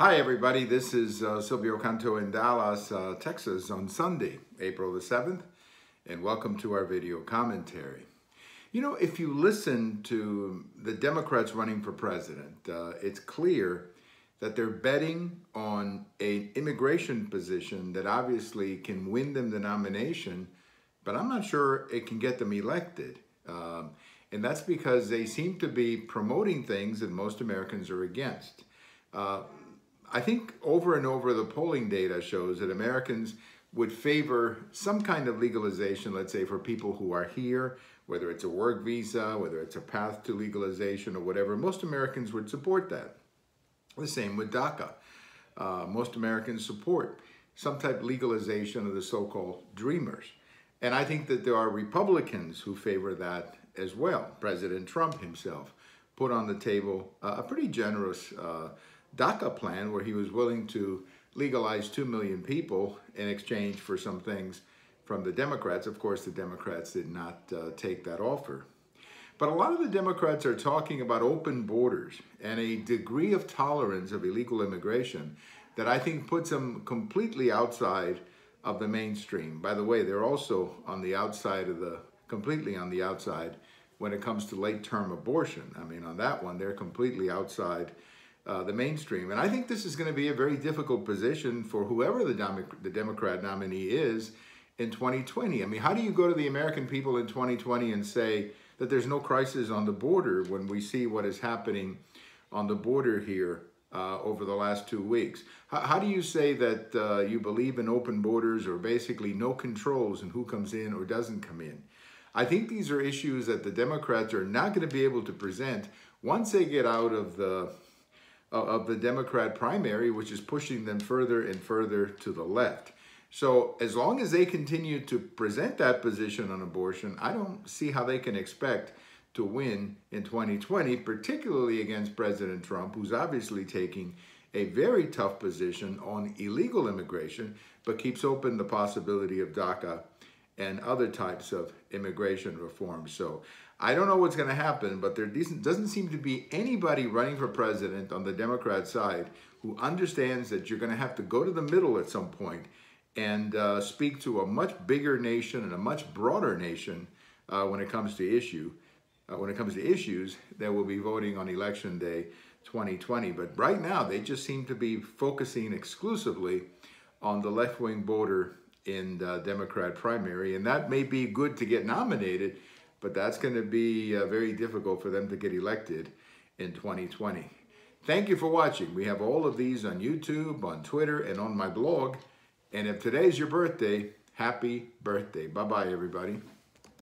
Hi, everybody. This is uh, Silvio Canto in Dallas, uh, Texas on Sunday, April the 7th, and welcome to our video commentary. You know, if you listen to the Democrats running for president, uh, it's clear that they're betting on an immigration position that obviously can win them the nomination, but I'm not sure it can get them elected. Um, and that's because they seem to be promoting things that most Americans are against. Uh, I think over and over the polling data shows that Americans would favor some kind of legalization, let's say for people who are here, whether it's a work visa, whether it's a path to legalization or whatever, most Americans would support that. The same with DACA. Uh, most Americans support some type of legalization of the so-called dreamers. And I think that there are Republicans who favor that as well. President Trump himself put on the table a pretty generous uh, DACA plan where he was willing to legalize 2 million people in exchange for some things from the Democrats. Of course, the Democrats did not uh, take that offer. But a lot of the Democrats are talking about open borders and a degree of tolerance of illegal immigration that I think puts them completely outside of the mainstream. By the way, they're also on the outside of the, completely on the outside when it comes to late term abortion. I mean, on that one, they're completely outside uh, the mainstream. And I think this is going to be a very difficult position for whoever the, Demo the Democrat nominee is in 2020. I mean, how do you go to the American people in 2020 and say that there's no crisis on the border when we see what is happening on the border here uh, over the last two weeks? How, how do you say that uh, you believe in open borders or basically no controls in who comes in or doesn't come in? I think these are issues that the Democrats are not going to be able to present once they get out of the of the Democrat primary, which is pushing them further and further to the left. So as long as they continue to present that position on abortion, I don't see how they can expect to win in 2020, particularly against President Trump, who's obviously taking a very tough position on illegal immigration, but keeps open the possibility of DACA and other types of immigration reform. So I don't know what's going to happen, but there doesn't seem to be anybody running for president on the Democrat side who understands that you're going to have to go to the middle at some point and uh, speak to a much bigger nation and a much broader nation uh, when it comes to issue, uh, when it comes to issues that will be voting on election day 2020. But right now, they just seem to be focusing exclusively on the left-wing border in the Democrat primary, and that may be good to get nominated, but that's going to be uh, very difficult for them to get elected in 2020. Thank you for watching. We have all of these on YouTube, on Twitter, and on my blog. And if today's your birthday, happy birthday. Bye-bye, everybody.